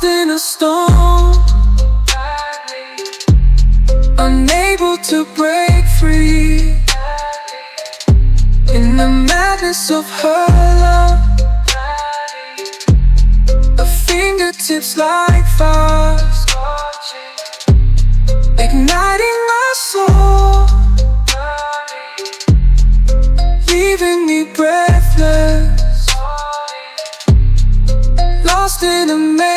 Lost in a storm. Unable to break free. In the madness of her love. Her fingertips like fire Igniting my soul. Leaving me breathless. Lost in a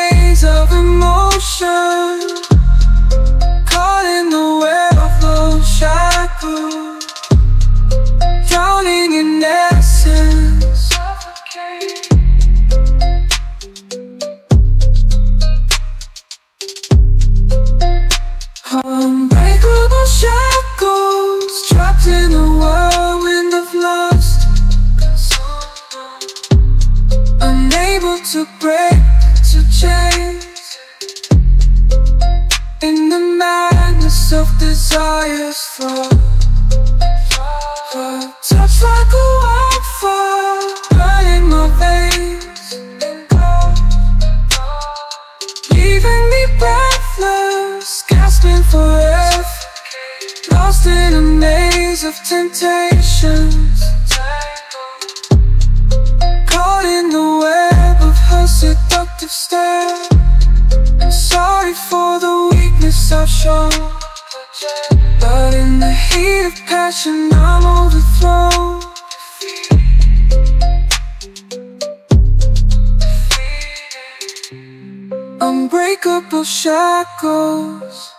to break, to change. In the madness of desire's fall touch like a wildfire Burning my veins. Leaving me breathless Gasping for air. Lost in a maze of temptations weakness I've But in the heat of passion I'm overthrown. Unbreakable shackles